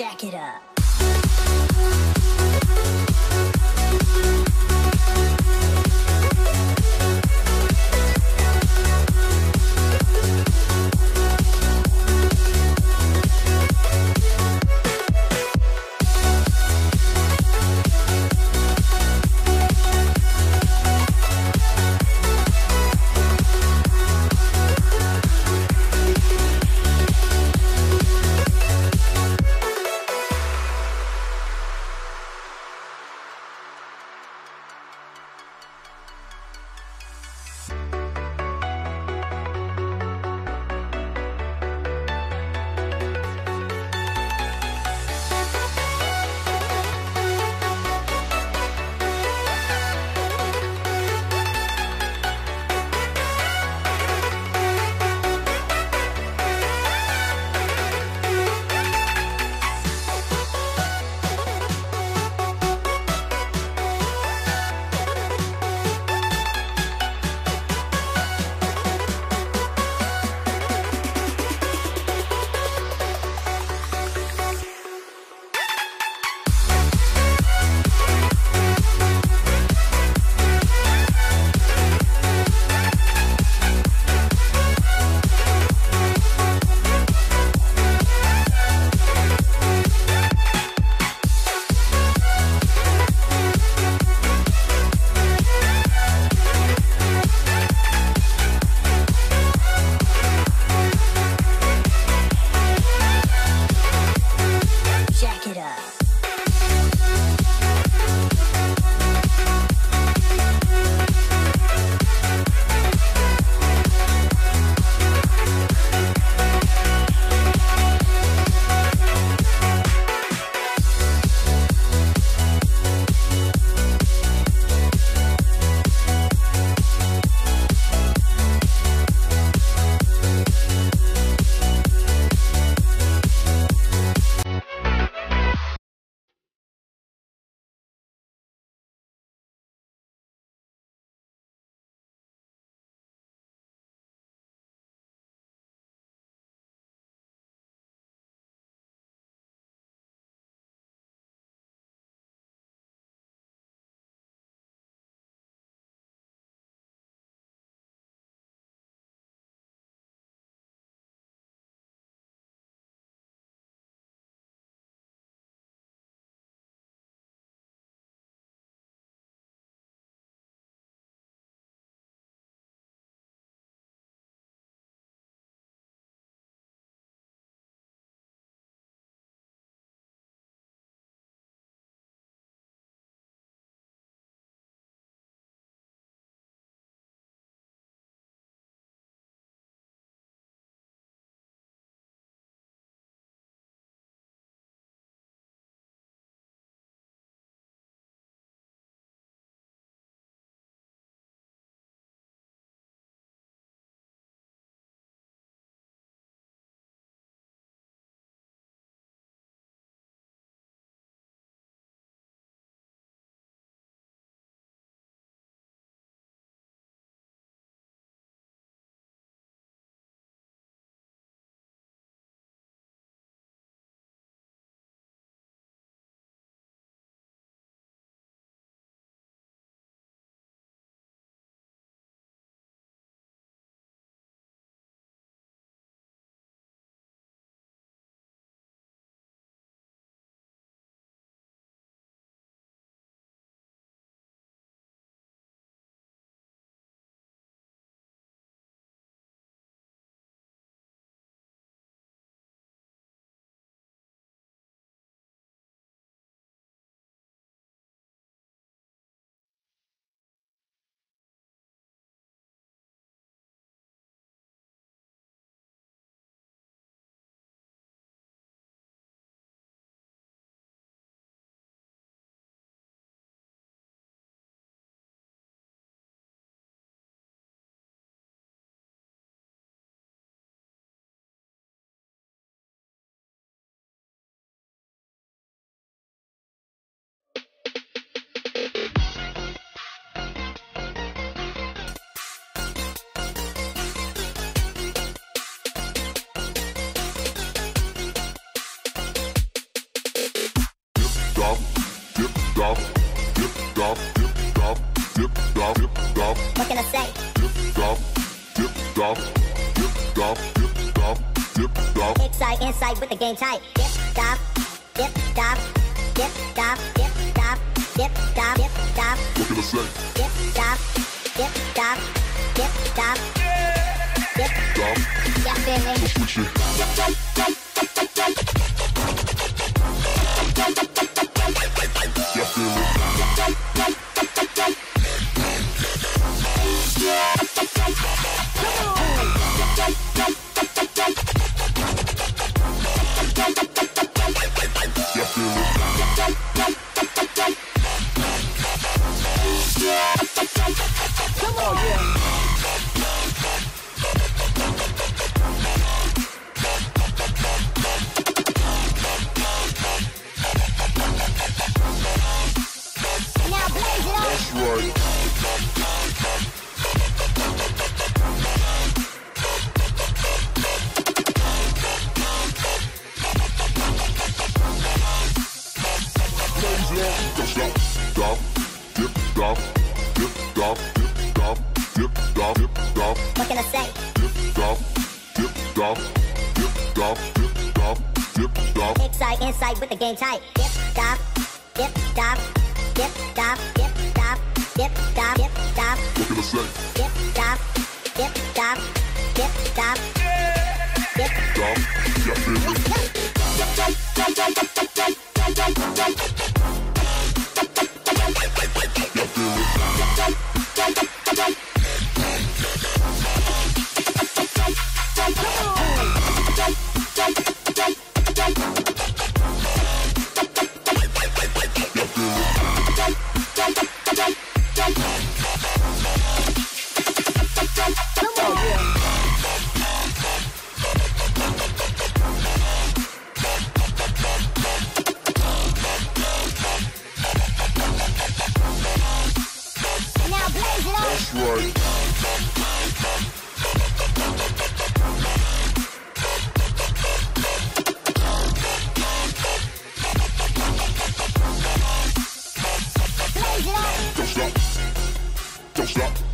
jack it up. Stop, dip, stop, dip, stop, dip, stop, dip, stop, What can I say? dip, stop, dip, stop, dip, stop, dip, stop, dip, stop. Excite, insight with the game type. Dip, stop, dip, stop, dip, stop, dip, stop, dip, stop, dip, stop, What can I say? dip, stop, dip, stop, dip, stop, dip. Stop, Yeah, feel switch it. Stop, dip, stop, dip, stop, dip, stop, dip, stop, What can I say? dip, stop, dip, stop, dip, stop, dip, stop, dip, stop. Excite, insight with the game type. Dip, stop, dip, stop, dip, stop, dip, stop, dip, stop, dip, stop, What can I say? dip, stop, dip, stop, dip, stop, dip. Stop, yeah, feel Don't stop.